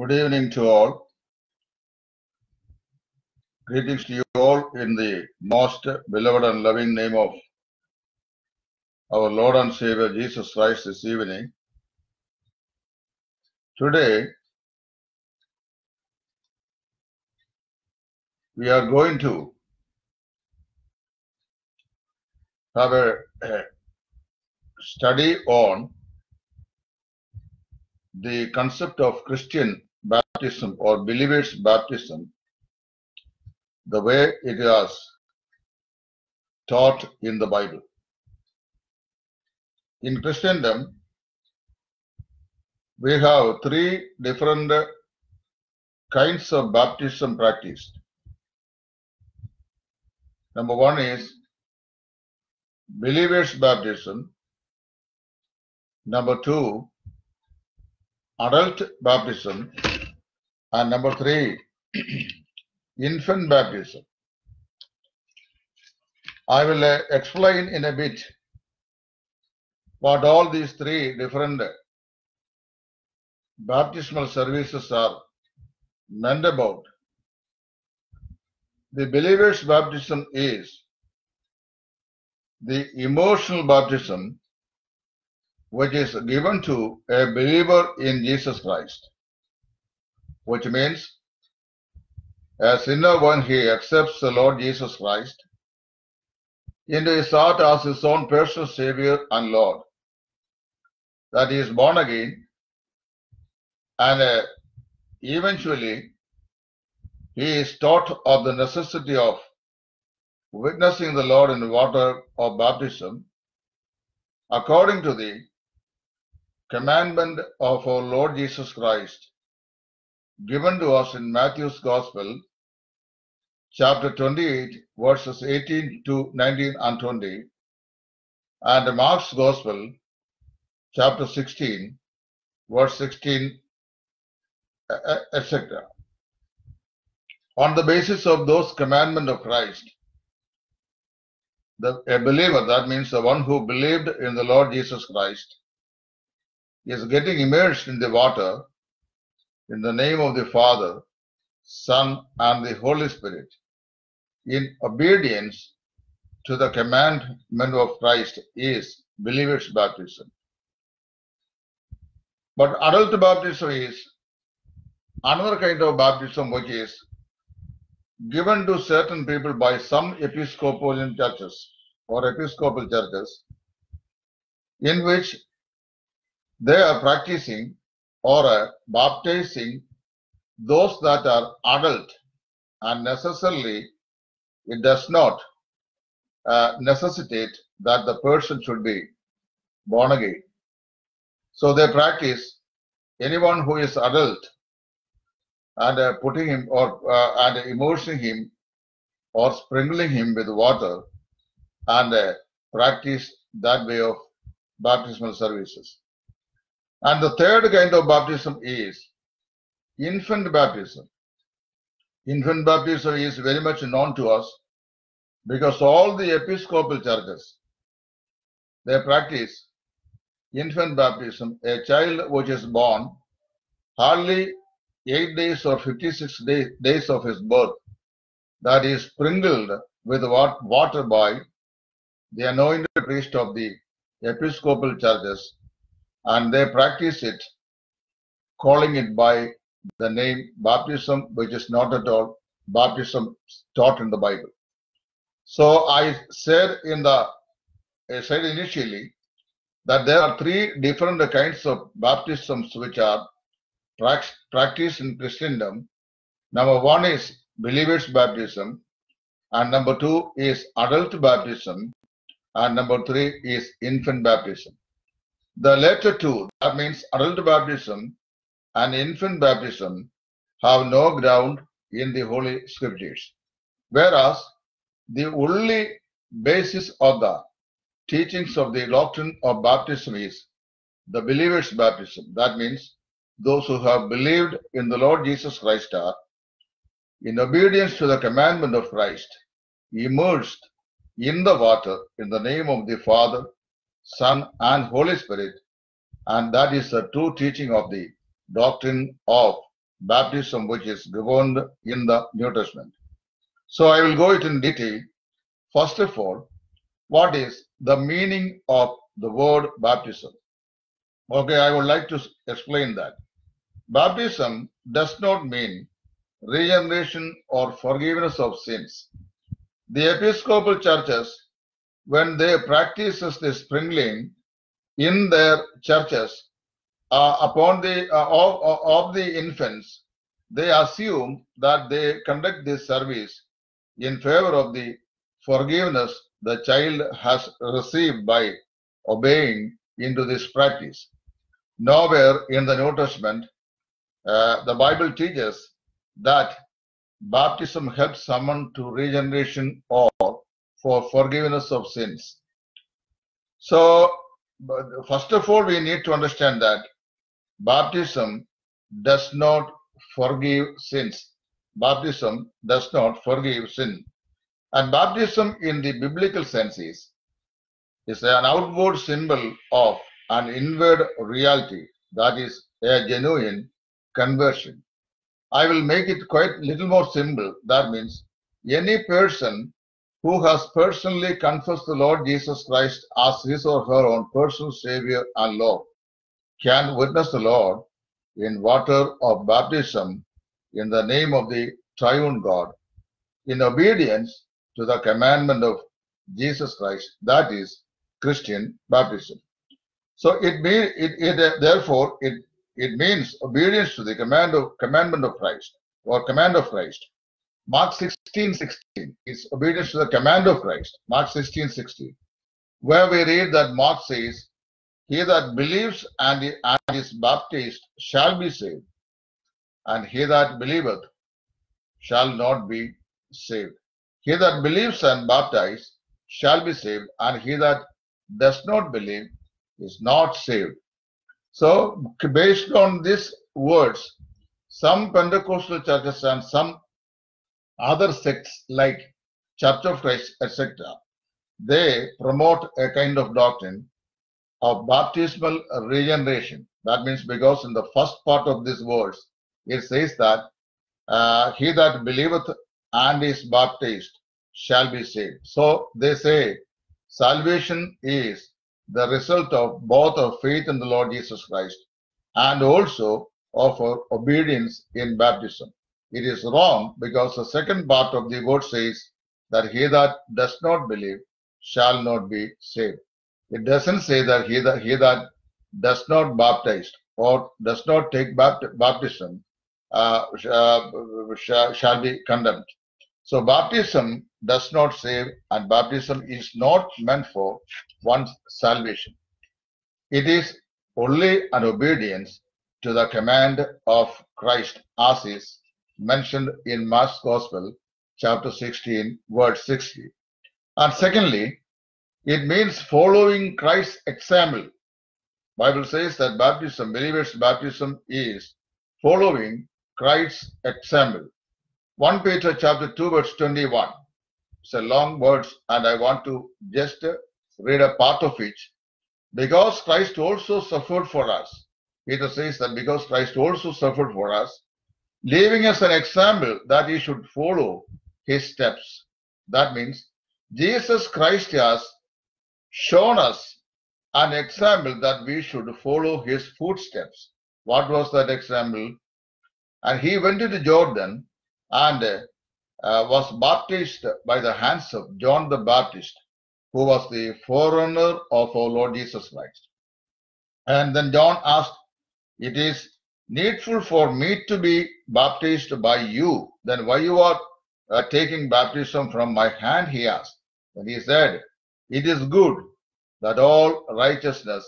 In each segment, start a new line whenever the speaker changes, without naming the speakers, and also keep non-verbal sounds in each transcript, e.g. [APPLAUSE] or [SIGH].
Good evening to all. Greetings to you all in the most beloved and loving name of our Lord and Savior Jesus Christ this evening. Today, we are going to have a, a study on the concept of Christian baptism or believers' baptism, the way it is taught in the Bible. In Christendom, we have three different kinds of baptism practiced. Number one is believers' baptism. Number two, adult baptism. And number three, [CLEARS THROAT] infant baptism. I will uh, explain in a bit what all these three different baptismal services are meant about. The believer's baptism is the emotional baptism which is given to a believer in Jesus Christ, which means a sinner when he accepts the Lord Jesus Christ into his heart as his own personal Savior and Lord, that he is born again, and uh, eventually he is taught of the necessity of witnessing the Lord in the water of baptism according to the commandment of our Lord Jesus Christ given to us in Matthew's Gospel, chapter 28, verses 18 to 19 and 20, and Mark's Gospel, chapter 16, verse 16, etc. On the basis of those commandments of Christ, the, a believer, that means the one who believed in the Lord Jesus Christ, is getting immersed in the water in the name of the Father, Son, and the Holy Spirit in obedience to the commandment of Christ is believer's baptism. But adult baptism is another kind of baptism which is given to certain people by some Episcopalian churches or Episcopal churches in which they are practicing or baptizing those that are adult and necessarily it does not uh, necessitate that the person should be born again. So they practice anyone who is adult and uh, putting him or uh, and immersing him or sprinkling him with water and uh, practice that way of baptismal services. And the third kind of baptism is infant baptism. Infant baptism is very much known to us because all the Episcopal churches they practice infant baptism. A child which is born hardly eight days or 56 day, days of his birth that is sprinkled with water by the anointed priest of the Episcopal churches and they practice it calling it by the name baptism which is not at all baptism taught in the bible. So i said in the i said initially that there are three different kinds of baptisms which are practiced in christendom. Number one is believers baptism and number two is adult baptism and number three is infant baptism the latter two, that means adult baptism and infant baptism, have no ground in the Holy Scriptures. Whereas the only basis of the teachings of the doctrine of baptism is the believer's baptism. That means those who have believed in the Lord Jesus Christ are, in obedience to the commandment of Christ, immersed in the water in the name of the Father, Son, and Holy Spirit. And that is the true teaching of the doctrine of baptism which is governed in the New Testament. So I will go it in detail. First of all, what is the meaning of the word baptism? Okay, I would like to explain that. Baptism does not mean regeneration or forgiveness of sins. The Episcopal churches, when they practices the sprinkling in their churches uh, upon the uh, of, of the infants, they assume that they conduct this service in favor of the forgiveness the child has received by obeying into this practice. Nowhere in the New Testament, uh, the Bible teaches that baptism helps someone to regeneration or for forgiveness of sins. So, first of all, we need to understand that baptism does not forgive sins. Baptism does not forgive sin. And baptism in the biblical sense is, is an outward symbol of an inward reality that is a genuine conversion. I will make it quite little more simple. That means any person who has personally confessed the Lord Jesus Christ as his or her own personal Savior and Lord can witness the Lord in water of baptism in the name of the triune God in obedience to the commandment of Jesus Christ, that is Christian baptism. So it mean it, it therefore it it means obedience to the command of commandment of Christ or command of Christ. Mark 16, 16 is obedience to the command of Christ. Mark 16, 16. Where we read that Mark says, He that believes and, is baptized shall be saved, and he that believeth shall not be saved. He that believes and baptized shall be saved, and he that does not believe is not saved. So, based on these words, some Pentecostal churches and some other sects like Church of Christ, etc., they promote a kind of doctrine of baptismal regeneration. That means because in the first part of this verse, it says that uh, he that believeth and is baptized shall be saved. So they say salvation is the result of both of faith in the Lord Jesus Christ and also of our obedience in baptism. It is wrong because the second part of the word says that he that does not believe shall not be saved. It doesn't say that he that, he that does not baptize or does not take baptism uh, uh, shall, shall be condemned. So baptism does not save and baptism is not meant for one's salvation. It is only an obedience to the command of Christ as is mentioned in Mark's Gospel, chapter 16, verse 60. And secondly, it means following Christ's example. Bible says that baptism, believers' baptism is following Christ's example. 1 Peter chapter 2 verse 21. It's a long words and I want to just read a part of it. Because Christ also suffered for us. Peter says that because Christ also suffered for us, leaving us an example that he should follow his steps. That means Jesus Christ has shown us an example that we should follow his footsteps. What was that example? And he went into Jordan and uh, was baptized by the hands of John the Baptist, who was the forerunner of our Lord Jesus Christ. And then John asked, It is needful for me to be baptized by you. Then why you are uh, taking baptism from my hand? He asked. And he said, It is good that all righteousness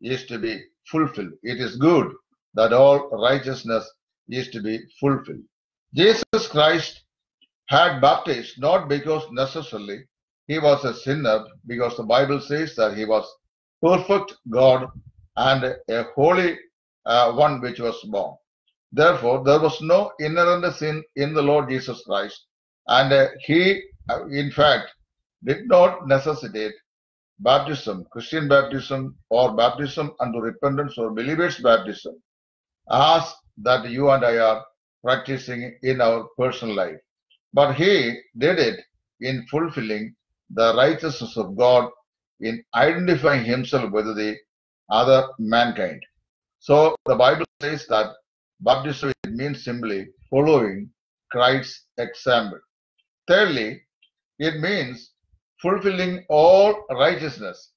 is to be fulfilled. It is good that all righteousness is to be fulfilled. Jesus Christ had baptized not because necessarily he was a sinner, because the Bible says that he was perfect God and a holy uh, one which was born. Therefore, there was no inherent sin in the Lord Jesus Christ, and uh, he, uh, in fact, did not necessitate baptism, Christian baptism, or baptism unto repentance or believers' baptism, as that you and I are practicing in our personal life. But he did it in fulfilling the righteousness of God in identifying himself with the other mankind. So the Bible says that baptism means simply following Christ's example. Thirdly, it means fulfilling all righteousness.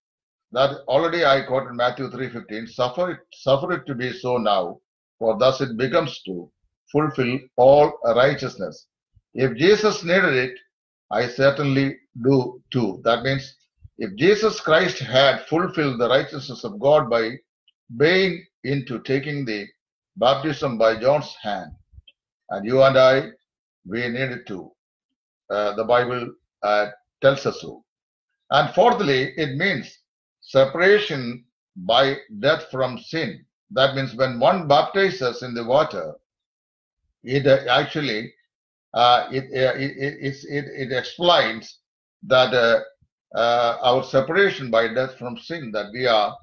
That already I quoted Matthew 3:15. Suffer it, suffer it to be so now, for thus it becomes to fulfill all righteousness. If Jesus needed it, I certainly do too. That means if Jesus Christ had fulfilled the righteousness of God by being into taking the baptism by John's hand, and you and I, we needed to. Uh, the Bible uh, tells us so. And fourthly, it means separation by death from sin. That means when one baptizes in the water, it uh, actually uh, it, uh, it, it, it, explains that uh, our separation by death from sin, that we are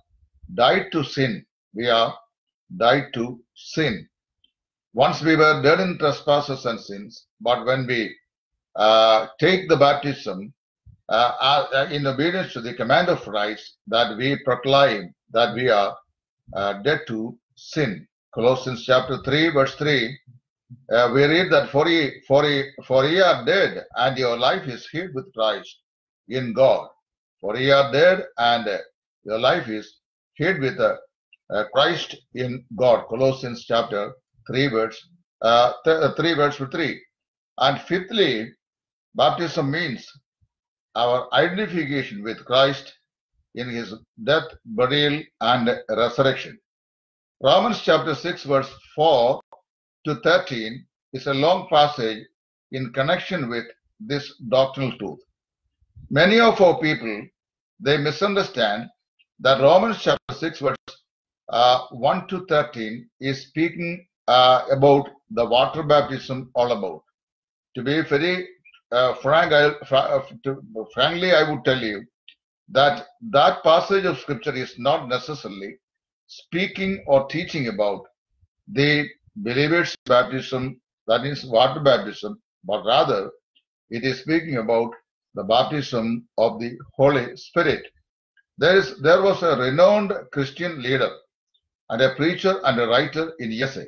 died to sin. We are died to sin. Once we were dead in trespasses and sins, but when we uh, take the baptism uh, uh, in obedience to the command of Christ, that we proclaim that we are uh, dead to sin. Colossians chapter 3, verse 3, uh, we read that for ye, for, ye, for ye are dead, and your life is hid with Christ in God. For ye are dead, and your life is hid with uh, Christ in God. Colossians chapter 3 verse uh, th- uh, 3 verse 3 and fifthly baptism means our identification with christ in his death burial and resurrection. Romans chapter 6 verse 4 to 13 is a long passage in connection with this doctrinal truth. Many of our people they misunderstand that romans chapter 6 verse uh, 1 to 13 is speaking uh, about the water baptism all about. To be very uh, frank, I, uh, to, frankly, I would tell you that that passage of scripture is not necessarily speaking or teaching about the believer's baptism, that is water baptism, but rather it is speaking about the baptism of the Holy Spirit. There is there was a renowned Christian leader and a preacher and a writer in USA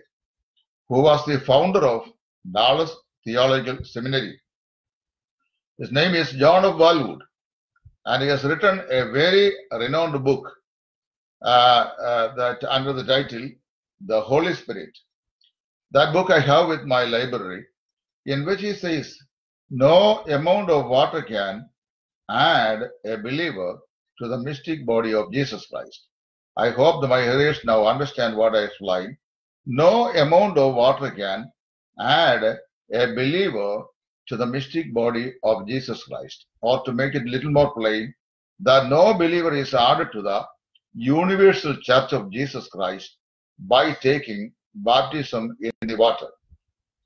who was the founder of Dallas Theological Seminary. His name is John F. Walvoord, and he has written a very renowned book uh, uh, that under the title The Holy Spirit. That book I have with my library, in which he says, No amount of water can add a believer to the mystic body of Jesus Christ. I hope that my hearers now understand what I explained no amount of water can add a believer to the mystic body of Jesus Christ. Or to make it a little more plain, that no believer is added to the universal church of Jesus Christ by taking baptism in the water.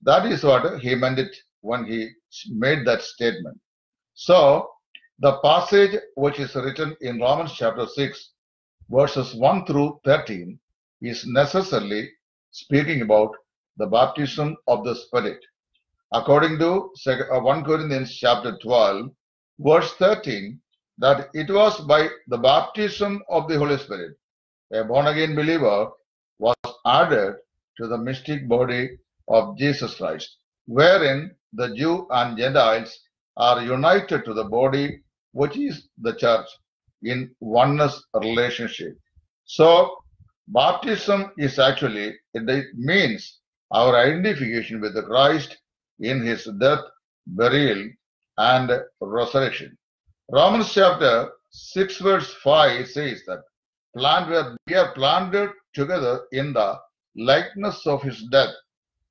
That is what he meant it when he made that statement. So, the passage which is written in Romans chapter 6, verses 1 through 13, is necessarily speaking about the baptism of the Spirit. According to 1 uh, Corinthians chapter 12, verse 13, that it was by the baptism of the Holy Spirit a born again believer was added to the mystic body of Jesus Christ, wherein the Jew and Gentiles are united to the body which is the church in oneness relationship. So Baptism is actually, it means our identification with Christ in his death, burial, and resurrection. Romans chapter 6 verse 5 says that plant, where we are planted together in the likeness of his death.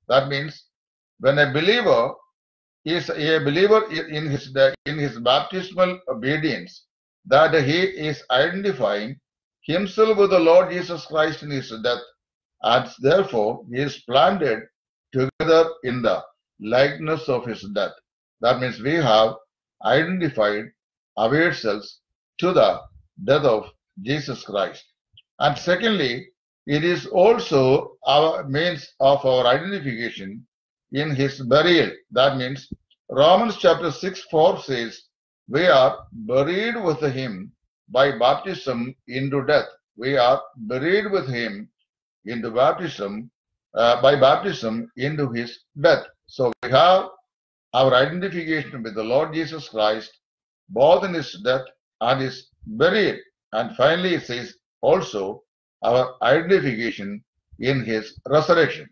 That means when a believer is a believer in his in his baptismal obedience, that he is identifying himself with the Lord Jesus Christ in his death, and therefore he is planted together in the likeness of his death. That means we have identified ourselves to the death of Jesus Christ. And secondly, it is also our means of our identification in his burial. That means Romans chapter 6 4 says, We are buried with him by baptism into death. We are buried with him into baptism, uh, by baptism into his death. So we have our identification with the Lord Jesus Christ, both in his death and his burial. And finally, it says also our identification in his resurrection.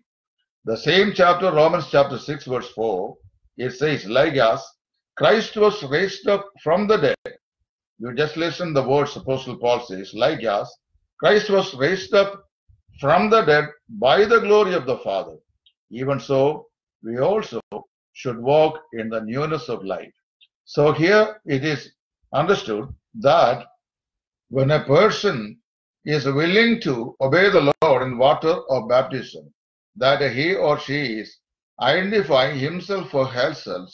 The same chapter, Romans chapter 6, verse 4, it says, like us, Christ was raised up from the dead. You just listen the words Apostle Paul says, like us, Christ was raised up from the dead by the glory of the Father. Even so, we also should walk in the newness of life. So here it is understood that when a person is willing to obey the Lord in water of baptism, that he or she is identifying himself or herself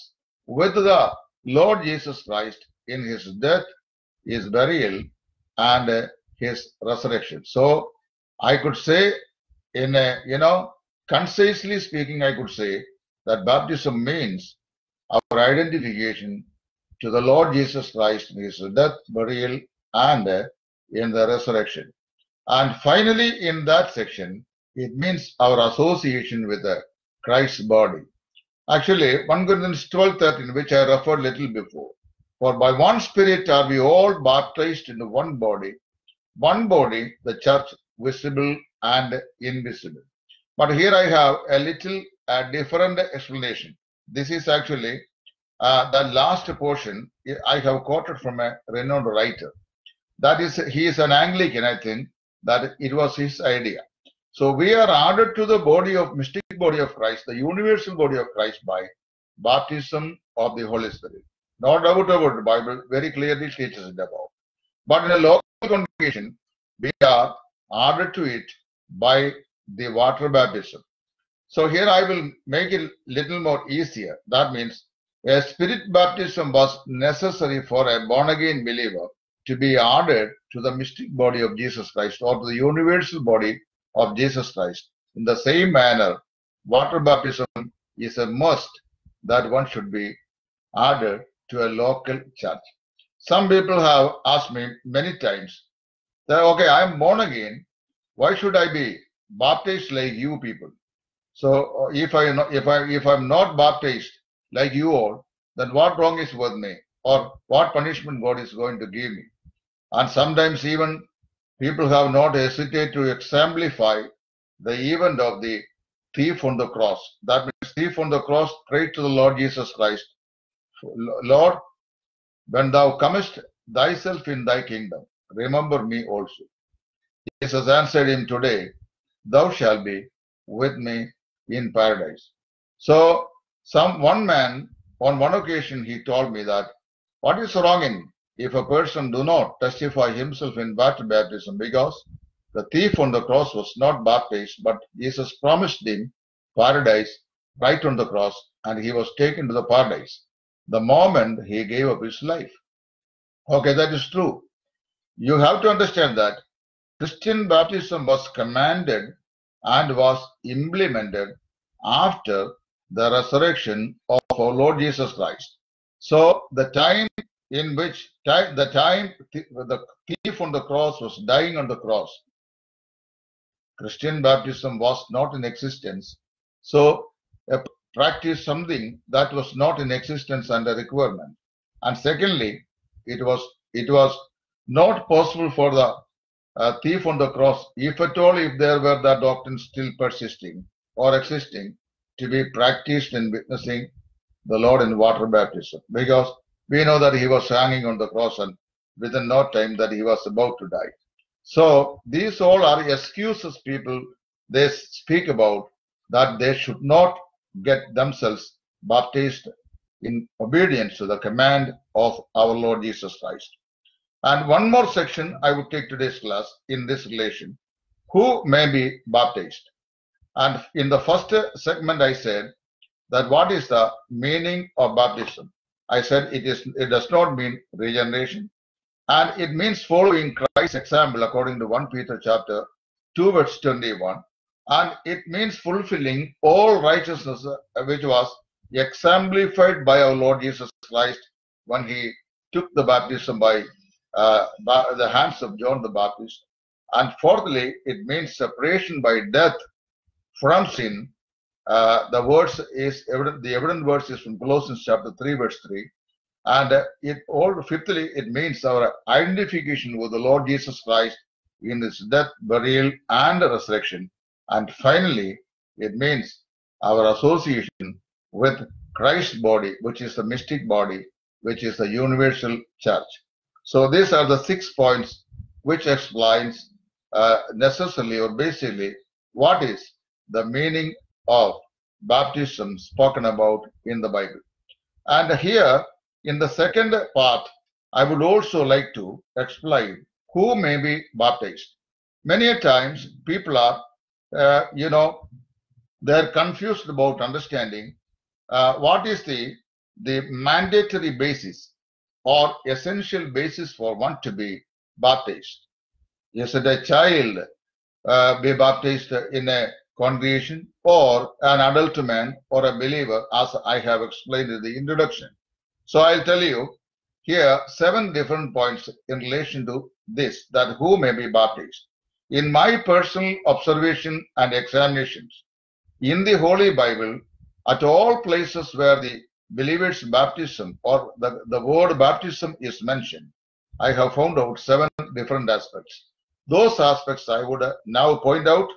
with the Lord Jesus Christ in his death, his burial, and his resurrection. So I could say, in a, you know, concisely speaking, I could say that baptism means our identification to the Lord Jesus Christ in his death, burial, and in the resurrection. And finally, in that section, it means our association with the Christ's body. Actually, 1 Corinthians 12 13, which I referred little before. For by one Spirit are we all baptized into one body, one body, the church, visible and invisible. But here I have a little uh, different explanation. This is actually uh, the last portion I have quoted from a renowned writer. That is, he is an Anglican, I think, that it was his idea. So we are added to the body of mystic body of Christ, the universal body of Christ by baptism of the Holy Spirit. No doubt about the Bible very clearly teaches it about. But in a local congregation, we are added to it by the water baptism. So here I will make it little more easier. That means a spirit baptism was necessary for a born again believer to be added to the mystic body of Jesus Christ or to the universal body of Jesus Christ. In the same manner, water baptism is a must that one should be added to a local church. Some people have asked me many times that, okay, I'm born again. Why should I be baptized like you people? So uh, if I if I if I'm not baptized like you all, then what wrong is with me? Or what punishment God is going to give me? And sometimes even people have not hesitated to exemplify the event of the thief on the cross. That means thief on the cross prayed to the Lord Jesus Christ, Lord, when thou comest thyself in thy kingdom, remember me also. Jesus answered him today, thou shalt be with me in paradise. So some one man on one occasion he told me that what is wrong in if a person do not testify himself in water baptism because the thief on the cross was not baptized, but Jesus promised him paradise right on the cross and he was taken to the paradise the moment he gave up his life. Okay, that is true. You have to understand that Christian baptism was commanded and was implemented after the resurrection of our Lord Jesus Christ. So the time in which time, the time the thief on the cross was dying on the cross, Christian baptism was not in existence. So practice something that was not in existence under requirement. And secondly, it was it was not possible for the uh, thief on the cross, if at all, if there were the doctrine still persisting or existing, to be practiced in witnessing the Lord in water baptism, because we know that he was hanging on the cross and within no time that he was about to die. So these all are excuses people they speak about that they should not get themselves baptized in obedience to the command of our Lord Jesus Christ. And one more section I would take today's class in this relation. Who may be baptized? And in the first segment, I said that what is the meaning of baptism? I said it is it does not mean regeneration, and it means following Christ's example according to 1 Peter chapter 2 verse 21. And it means fulfilling all righteousness uh, which was exemplified by our Lord Jesus Christ when he took the baptism by uh, ba- the hands of John the Baptist. And fourthly, it means separation by death from sin. Uh, the verse is the evident verse is from Colossians chapter 3, verse 3. And uh, it all fifthly, it means our identification with the Lord Jesus Christ in his death, burial, and resurrection. And finally, it means our association with Christ's body, which is the mystic body, which is the universal church. So these are the six points which explains uh, necessarily or basically what is the meaning of baptism spoken about in the Bible. And here in the second part, I would also like to explain who may be baptized. Many times people are, uh, you know, they're confused about understanding uh, what is the the mandatory basis or essential basis for one to be baptized. Is it a child uh, be baptized in a congregation or an adult man or a believer as I have explained in the introduction. So I'll tell you here seven different points in relation to this that who may be baptized. In my personal observation and examinations, in the Holy Bible, at all places where the believer's baptism or the, the word baptism is mentioned, I have found out seven different aspects. Those aspects I would uh, now point out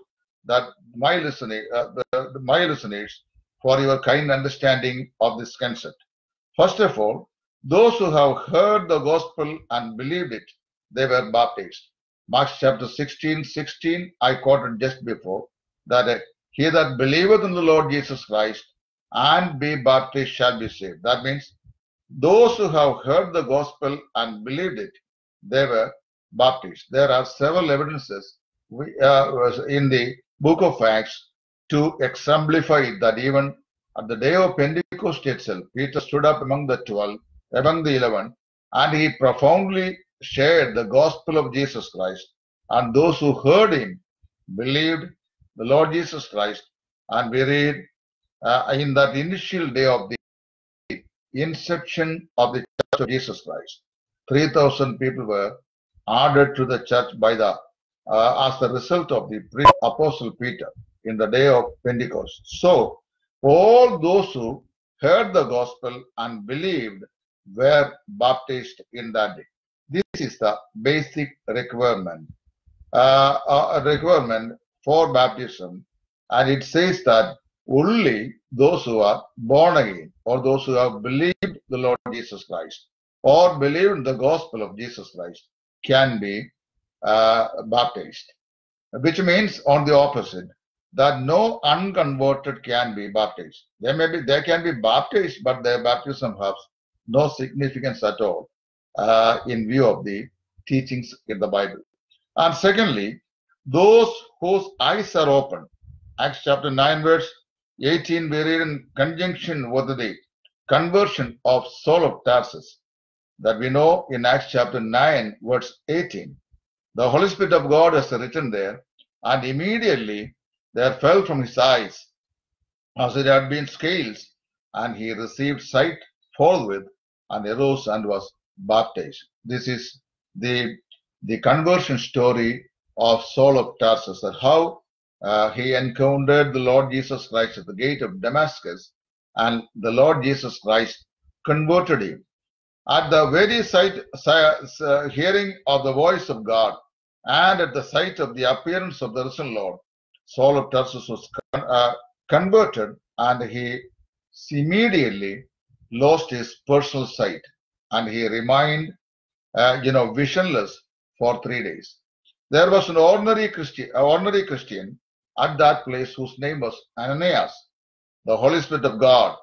that my listening, uh, my listeners, for your kind understanding of this concept. First of all, those who have heard the gospel and believed it, they were baptized. Mark chapter 16, 16, I quoted just before, that uh, he that believeth in the Lord Jesus Christ and be baptized shall be saved. That means those who have heard the gospel and believed it, they were baptized. There are several evidences uh, in the book of Acts to exemplify that even at the day of Pentecost itself, Peter stood up among the twelve, among the eleven, and he profoundly shared the gospel of Jesus Christ. And those who heard him believed the Lord Jesus Christ. And we read uh, in that initial day of the inception of the Church of Jesus Christ, 3,000 people were added to the church by the uh, as the result of the apostle Peter in the day of Pentecost. So all those who heard the gospel and believed were baptized in that day. This is the basic requirement, uh, uh, requirement for baptism, and it says that only those who are born again or those who have believed the Lord Jesus Christ or believed the gospel of Jesus Christ can be uh, baptized, which means on the opposite that no unconverted can be baptized. They may be, they can be baptized, but their baptism has no significance at all uh, in view of the teachings in the Bible. And secondly, those whose eyes are open. Acts chapter 9, verse 18, we read in conjunction with the conversion of Saul of Tarsus that we know in Acts chapter 9, verse 18. The Holy Spirit of God is written there, and immediately there fell from his eyes as it had been scales, and he received sight forthwith and arose and was baptized. This is the the conversion story of Saul of Tarsus, that how uh, he encountered the Lord Jesus Christ at the gate of Damascus, and the Lord Jesus Christ converted him. At the very sight, uh, hearing of the voice of God, and at the sight of the appearance of the risen Lord, Saul of Tarsus was uh, converted, and he immediately lost his personal sight, and he remained, uh, you know, visionless for three days. There was an ordinary Christian, ordinary Christian at that place whose name was Ananias. The Holy Spirit of God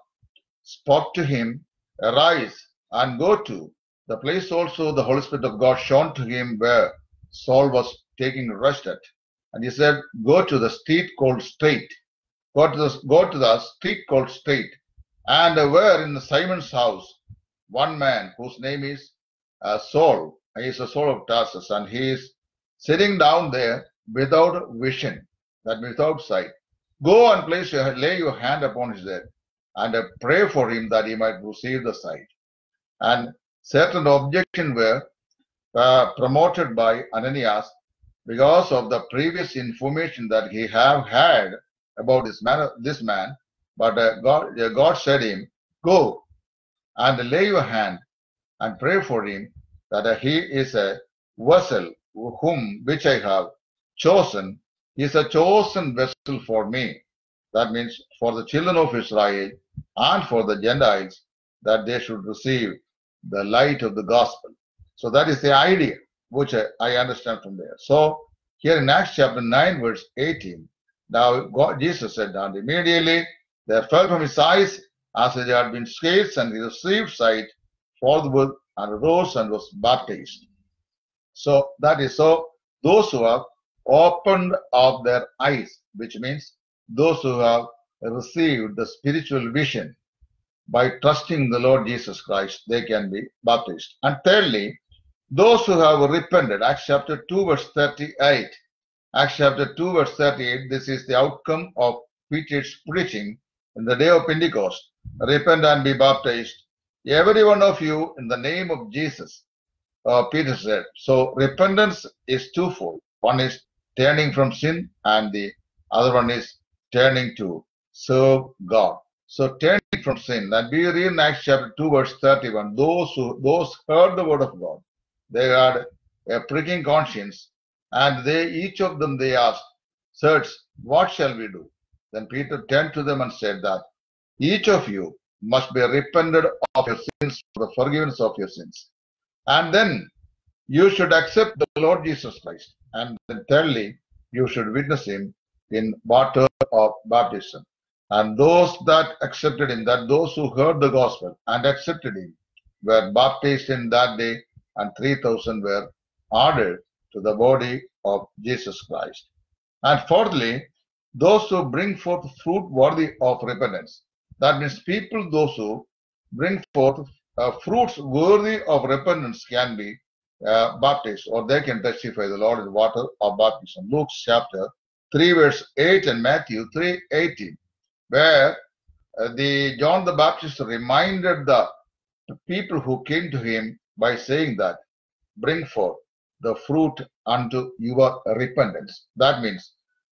spoke to him, Arise and go to the place also the Holy Spirit of God shone to him where Saul was taking rest at. And he said, Go to the street called Straight. Go to the, go to the street called Straight. And where in the Simon's house, one man whose name is uh, Saul, he is a Saul of Tarsus, and he is sitting down there without vision, that without sight, go and place your, lay your hand upon his head and uh, pray for him that he might receive the sight. And certain objection were uh, promoted by Ananias because of the previous information that he have had about this man. This man, but uh, God, uh, God said him, "Go and lay your hand and pray for him that uh, he is a vessel whom which I have chosen. He is a chosen vessel for me. That means for the children of Israel and for the Gentiles that they should receive the light of the gospel." So that is the idea which I, understand from there. So here in Acts chapter 9, verse 18, now God, Jesus said, and immediately there fell from his eyes as if they had been scales, and he received sight forthwith and arose and was baptized. So that is so those who have opened up their eyes, which means those who have received the spiritual vision by trusting the Lord Jesus Christ, they can be baptized. And thirdly, those who have repented, Acts chapter 2, verse 38. Acts chapter 2, verse 38, this is the outcome of Peter's preaching in the day of Pentecost. Repent and be baptized, every one of you, in the name of Jesus. Uh, Peter said. So repentance is twofold. One is turning from sin, and the other one is turning to serve God. So turning from sin. That we read in Acts chapter 2, verse 31. Those who those heard the word of God they had a pricking conscience, and they each of them they asked, Sirs, what shall we do? Then Peter turned to them and said that each of you must be repented of your sins for the forgiveness of your sins. And then you should accept the Lord Jesus Christ. And then thirdly, you should witness him in water of baptism. And those that accepted him, that those who heard the gospel and accepted him, were baptized in that day and 3000 were added to the body of Jesus Christ. And fourthly, those who bring forth fruit worthy of repentance. That means people, those who bring forth uh, fruits worthy of repentance can be uh, baptized or they can testify the Lord in water of baptism. Luke chapter 3 verse 8 and Matthew 3 18 where uh, the John the Baptist reminded the people who came to him by saying that bring forth the fruit unto your repentance. That means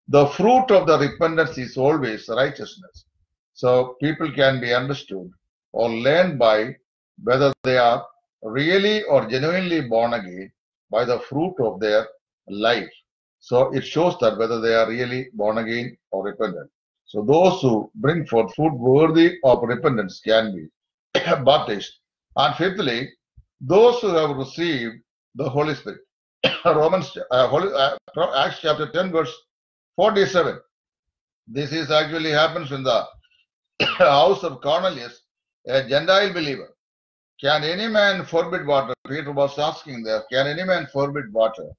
the fruit of the repentance is always righteousness. So people can be understood or learned by whether they are really or genuinely born again by the fruit of their life. So it shows that whether they are really born again or repentant. So those who bring forth fruit worthy of repentance can be [COUGHS] baptized. And fifthly, those who have received the Holy Spirit. [COUGHS] Romans, uh, Holy, uh, Acts chapter 10, verse 47. This is actually happens in the [COUGHS] house of Cornelius, a Gentile believer. Can any man forbid water? Peter was asking there, can any man forbid water?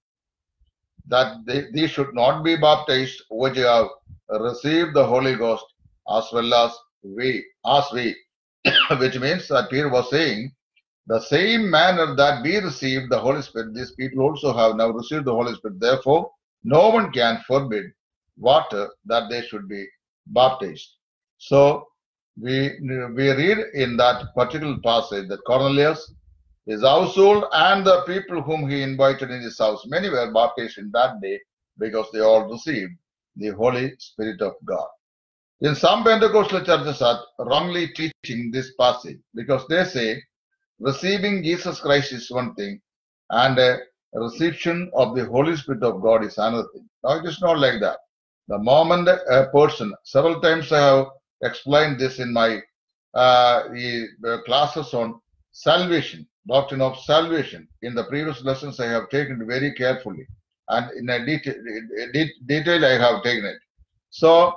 That they, they should not be baptized, which have received the Holy Ghost as well as we, as we, [COUGHS] which means that Peter was saying the same manner that we received the Holy Spirit, these people also have now received the Holy Spirit. Therefore, no one can forbid water that they should be baptized. So we we read in that particular passage that Cornelius, his household, and the people whom he invited in his house, many were baptized in that day because they all received the Holy Spirit of God. In some Pentecostal churches are wrongly teaching this passage because they say receiving Jesus Christ is one thing, and a reception of the Holy Spirit of God is another thing. Now, it is not like that. The moment a person, several times I have explained this in my uh, classes on salvation, doctrine of salvation. In the previous lessons, I have taken it very carefully, and in a detail, detail I have taken it. So,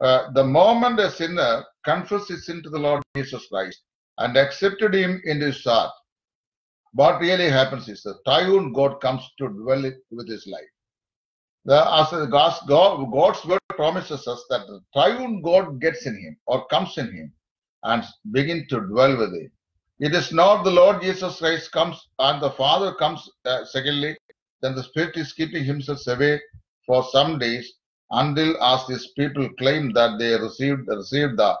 uh, the moment a sinner confesses sin to the Lord Jesus Christ, and accepted him in his heart, what really happens is the triune God comes to dwell with his life. The, as God's, God, God's word promises us that the triune God gets in him or comes in him and begin to dwell with him. It is not the Lord Jesus Christ comes and the Father comes uh, secondly, then the Spirit is keeping himself away for some days until as these people claim that they received, received the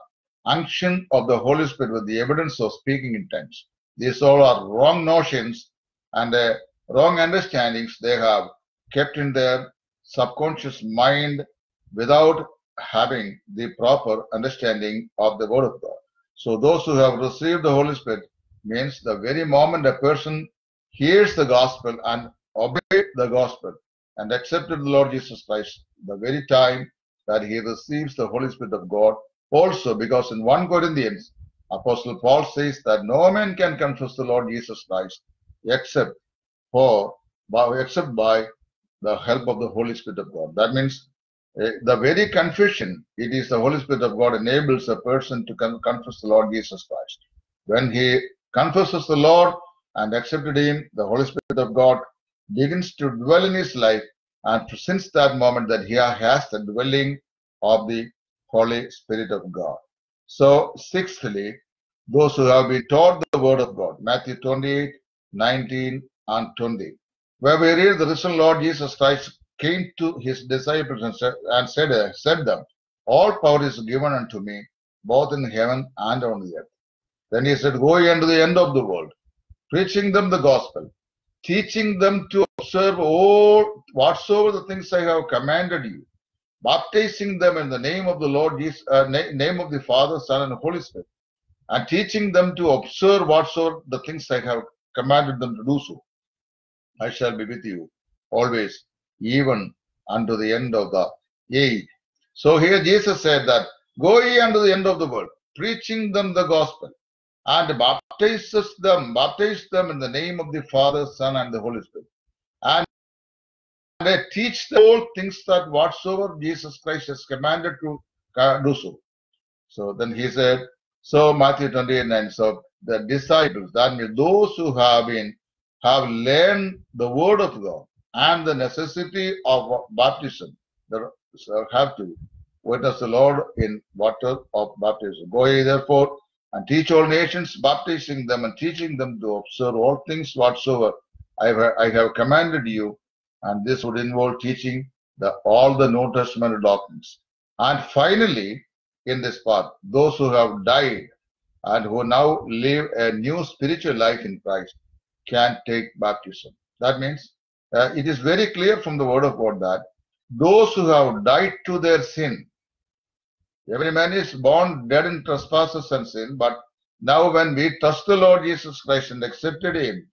unction of the Holy Spirit with the evidence of speaking in tongues. These all are wrong notions and uh, wrong understandings they have kept in their subconscious mind without having the proper understanding of the Word of God. So those who have received the Holy Spirit means the very moment a person hears the gospel and obeys the gospel and accepted the Lord Jesus Christ, the very time that he receives the Holy Spirit of God, also because in 1 Corinthians, Apostle Paul says that no man can confess the Lord Jesus Christ except for by, except by the help of the Holy Spirit of God. That means uh, the very confession, it is the Holy Spirit of God enables a person to con- confess the Lord Jesus Christ. When he confesses the Lord and accepted him, the Holy Spirit of God begins to dwell in his life and since that moment that he has the dwelling of the Holy Spirit of God. So, sixthly, those who have been taught the word of God, Matthew 28, 19 and 20, where we read the risen Lord Jesus Christ came to his disciples and said, and said, said them, All power is given unto me, both in heaven and on the earth. Then he said, Go ye unto the end of the world, preaching them the gospel, teaching them to observe all whatsoever the things I have commanded you, baptizing them in the name of the Lord Jesus, uh, na- name of the Father, Son, and Holy Spirit, and teaching them to observe whatsoever the things I have commanded them to do so. I shall be with you always, even unto the end of the age. So here Jesus said that, Go ye unto the end of the world, preaching them the gospel, and baptizes them, baptize them in the name of the Father, Son, and the Holy Spirit. And they teach them all things that whatsoever Jesus Christ has commanded to uh, do so. So then he said, so Matthew 28 9, so the disciples, that means those who have been, have learned the word of God and the necessity of baptism, they have to witness the Lord in water of baptism. Go ye therefore and teach all nations, baptizing them and teaching them to observe all things whatsoever I have, I have commanded you. And this would involve teaching the, all the New Testament doctrines. And finally, in this part, those who have died and who now live a new spiritual life in Christ can take baptism. That means uh, it is very clear from the word of God that those who have died to their sin, every man is born dead in trespasses and sin, but now when we trust the Lord Jesus Christ and accepted Him,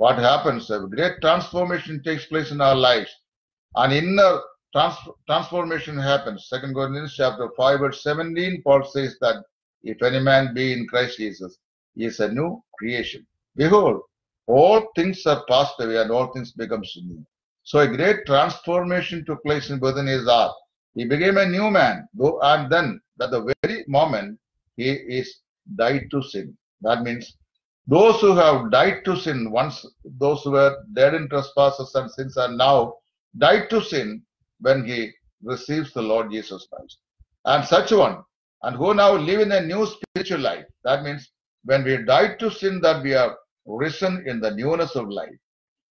what happens? A great transformation takes place in our lives. An inner trans- transformation happens. Second Corinthians chapter 5 verse 17, Paul says that if any man be in Christ Jesus, he is a new creation. Behold, all things are passed away and all things become new. So a great transformation took place in within his heart. He became a new man, though and then at the very moment he is died to sin. That means those who have died to sin, once those who were dead in trespasses and sins are now died to sin when he receives the Lord Jesus Christ. And such one, and who now live in a new spiritual life. That means when we died to sin, that we are risen in the newness of life.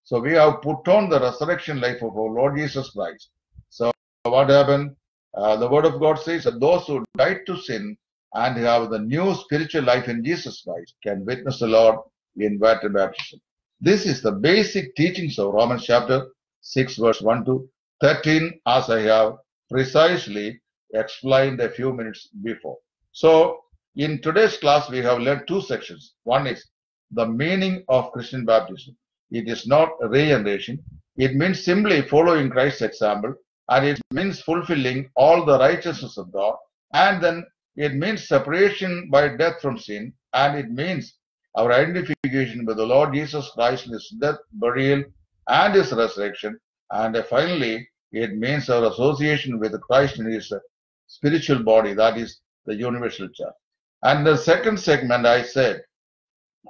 So we have put on the resurrection life of our Lord Jesus Christ. So what happened? Uh, the word of God says that those who died to sin and have the new spiritual life in Jesus Christ can witness the Lord in water baptism. This is the basic teachings of Romans chapter 6 verse 1 to 13 as I have precisely explained a few minutes before. So in today's class we have learned two sections. One is the meaning of Christian baptism. It is not regeneration. It means simply following Christ's example and it means fulfilling all the righteousness of God. And then it means separation by death from sin and it means our identification with the Lord Jesus Christ in his death, burial, and his resurrection. And finally, it means our association with Christ in his spiritual body, that is the universal church. And the second segment, I said,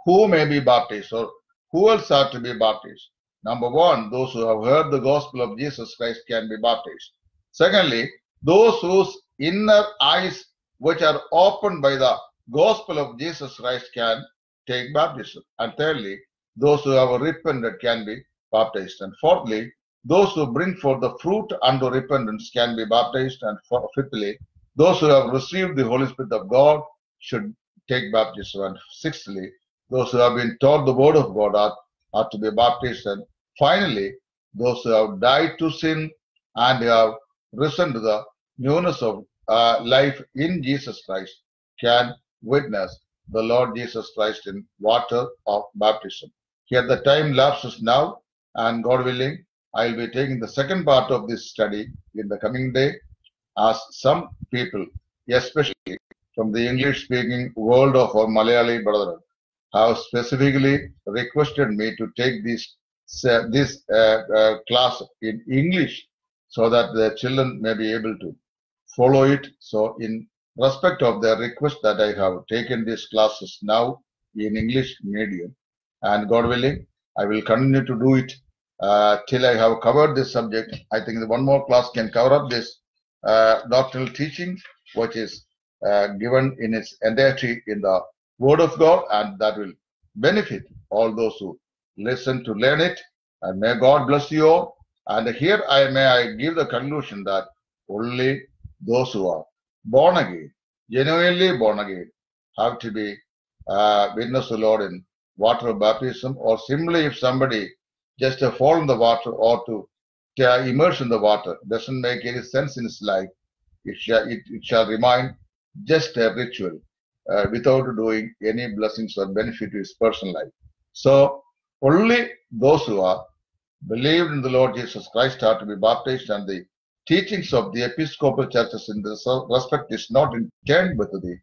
who may be baptized or who else are to be baptized? Number one, those who have heard the gospel of Jesus Christ can be baptized. Secondly, those whose inner eyes which are opened by the gospel of Jesus Christ can take baptism. And thirdly, those who have repented can be baptized. And fourthly, those who bring forth the fruit unto repentance can be baptized, and fifthly, those who have received the Holy Spirit of God should take baptism, and sixthly, those who have been taught the word of God are, are to be baptized, and finally, those who have died to sin and have risen to the newness of uh, life in Jesus Christ can witness the Lord Jesus Christ in water of baptism. Here the time lapses now, and God willing, I'll be taking the second part of this study in the coming day as some people, especially from the English speaking world of our Malayali brethren, have specifically requested me to take this, uh, this uh, uh, class in English so that the children may be able to follow it. So in respect of the request that I have taken these classes now in English medium and God willing, I will continue to do it uh, till I have covered this subject. I think one more class can cover up this uh, doctrinal teaching, which is uh, given in its entirety in the Word of God, and that will benefit all those who listen to learn it. And may God bless you all. And here I may I give the conclusion that only those who are born again, genuinely born again, have to be uh, witness the Lord in water baptism, or simply if somebody just to fall in the water or to, immerse in the water doesn't make any sense in his life. It shall, it, it shall remain just a ritual uh, without doing any blessings or benefit to his personal life. So only those who are believed in the Lord Jesus Christ are to be baptized and the teachings of the Episcopal churches in this respect is not in turn with the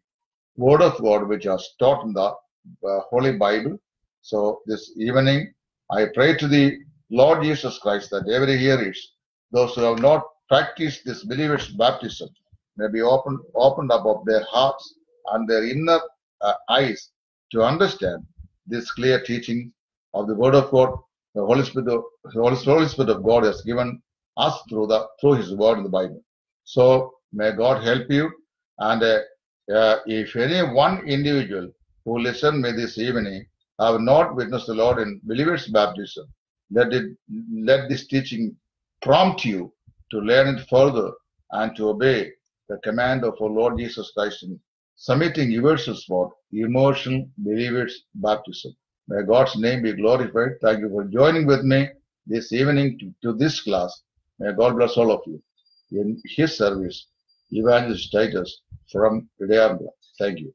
word of God which are taught in the uh, Holy Bible. So this evening I pray to the Lord Jesus Christ that every hearers, those who have not practiced this believer's baptism, may be opened, opened up of their hearts and their inner uh, eyes to understand this clear teaching of the Word of God. The Holy Spirit, of, the Holy Spirit of God has given us through the through His Word in the Bible. So may God help you. And uh, uh, if any one individual who listened me this evening have not witnessed the Lord in believers' baptism, let it let this teaching prompt you to learn it further and to obey the command of our Lord Jesus Christ in submitting yourselves for immersion believers' baptism. May God's name be glorified. Thank you for joining with me this evening to, to this class. May God bless all of you in His service. Evangelist Titus from Idayambla. Thank you.